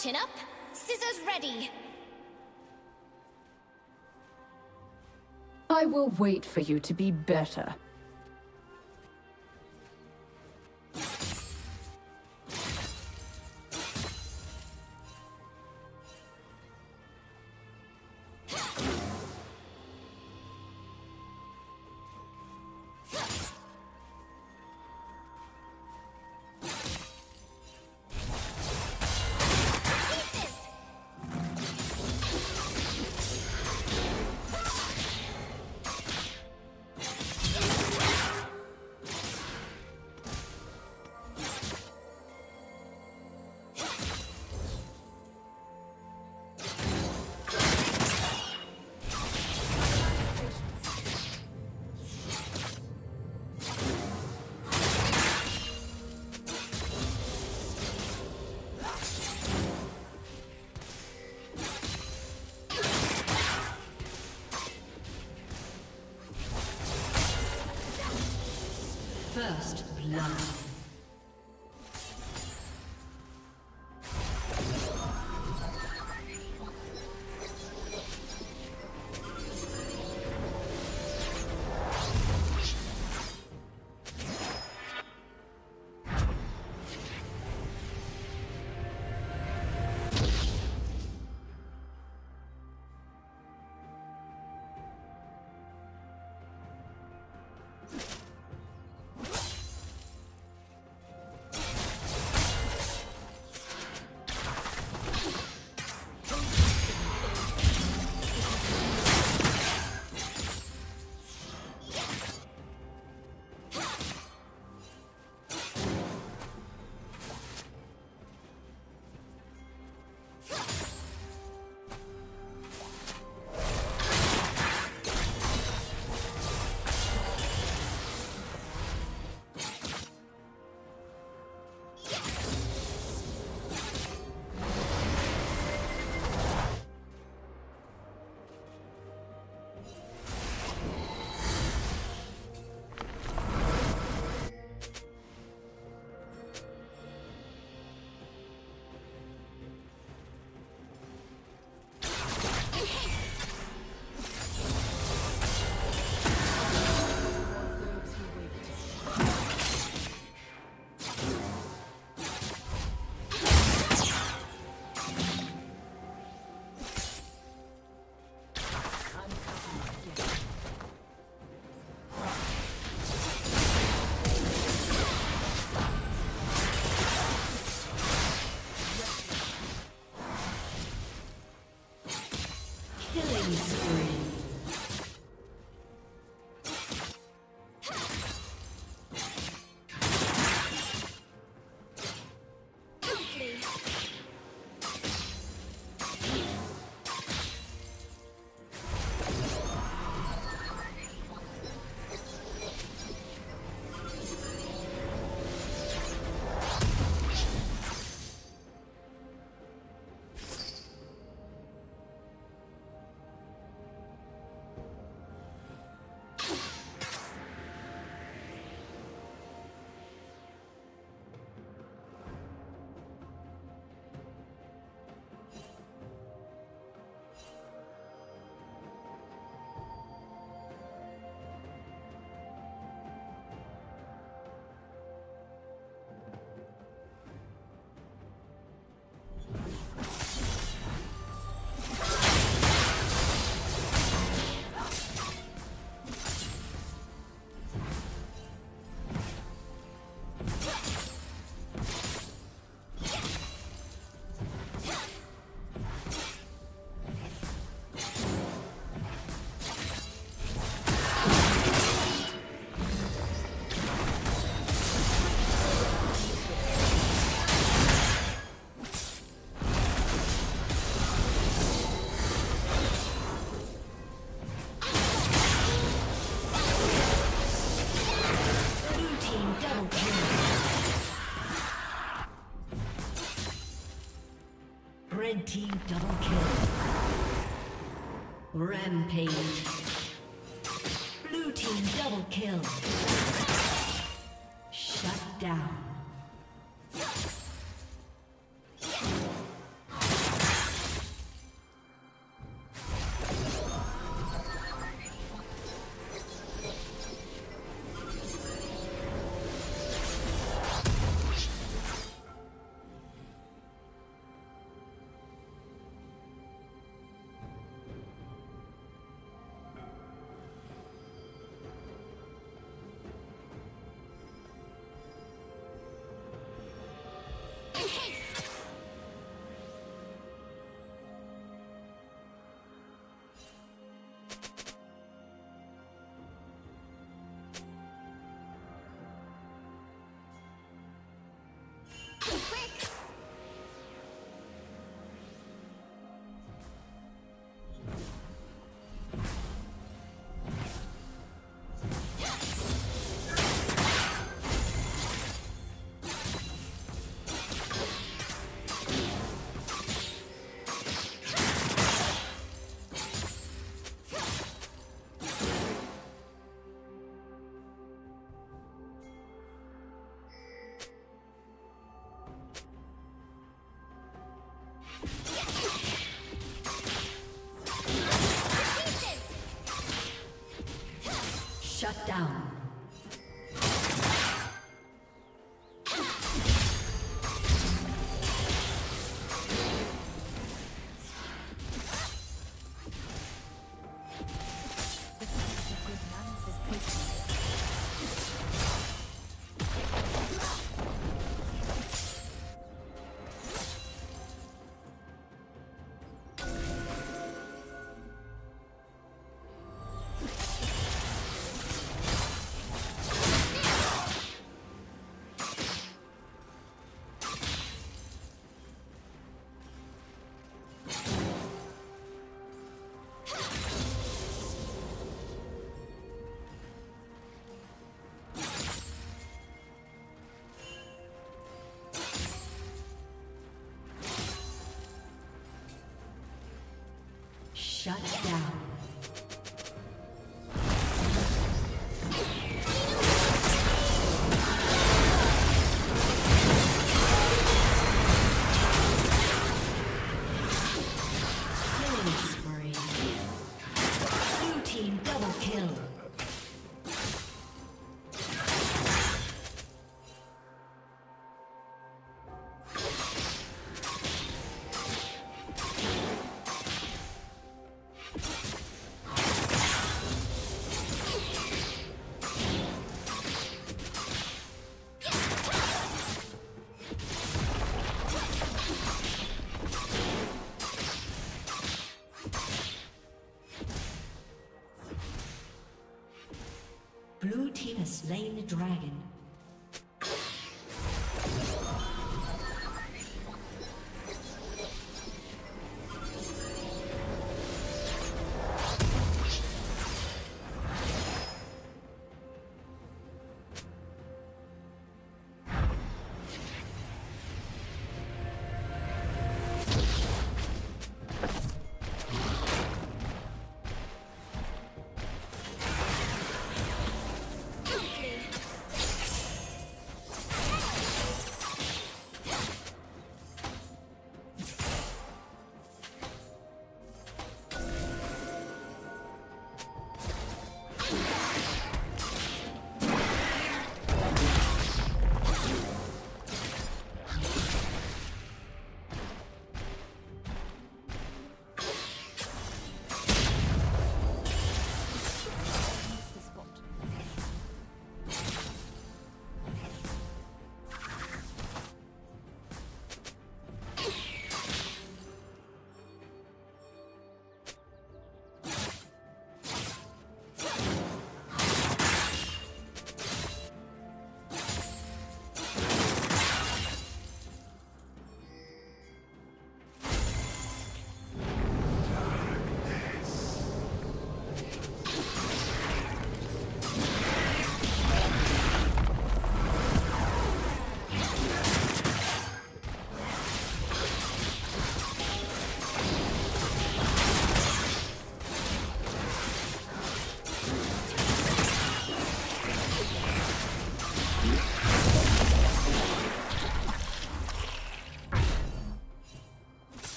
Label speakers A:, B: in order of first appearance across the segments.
A: Chin up, scissors ready.
B: I will wait for you to be better.
C: First Rampage. Shut down.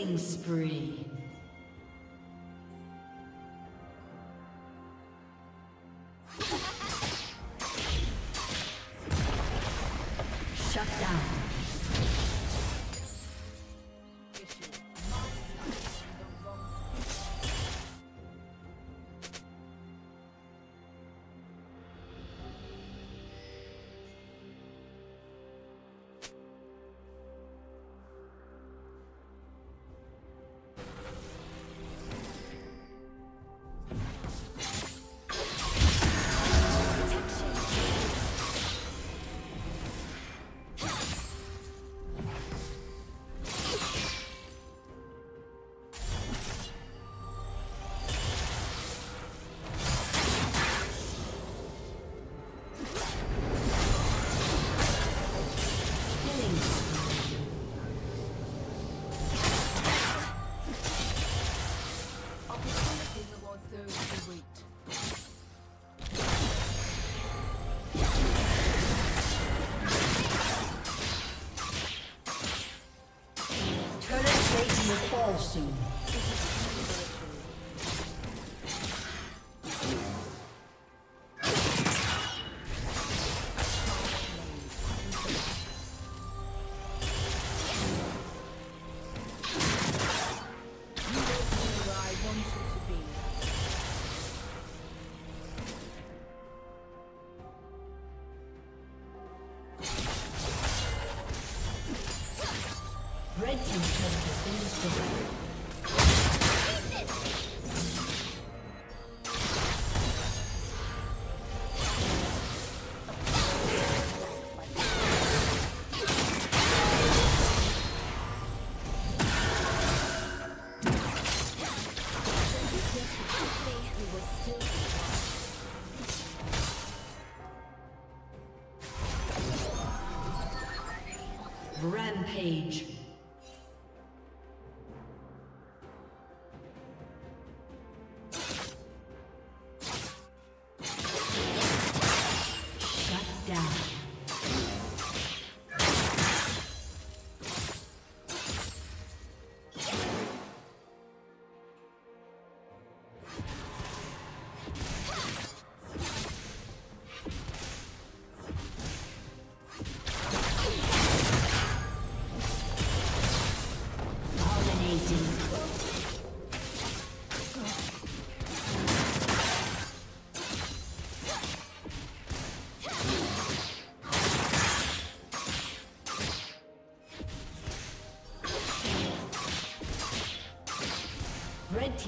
C: Killing spree. Soon.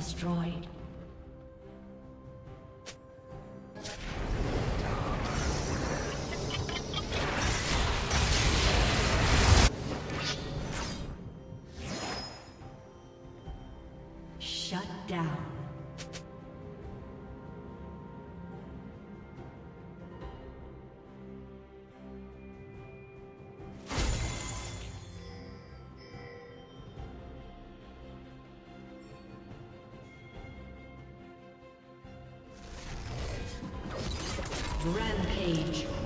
C: destroyed. Rampage.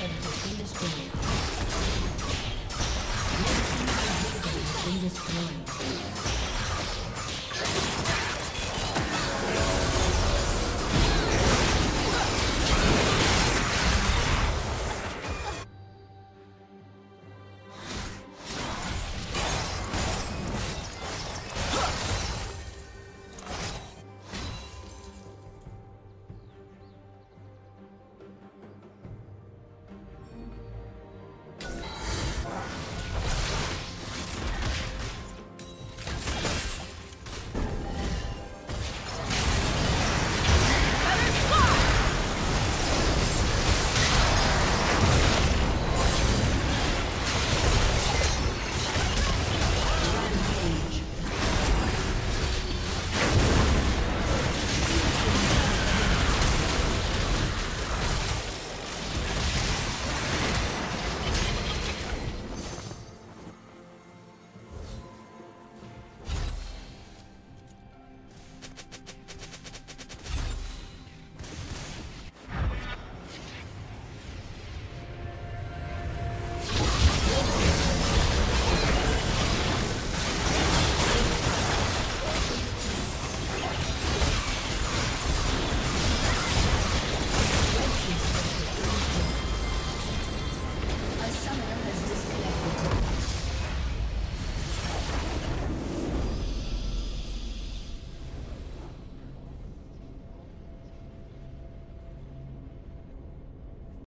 C: turret has been destroyed. Your team's inhibitor has been destroyed.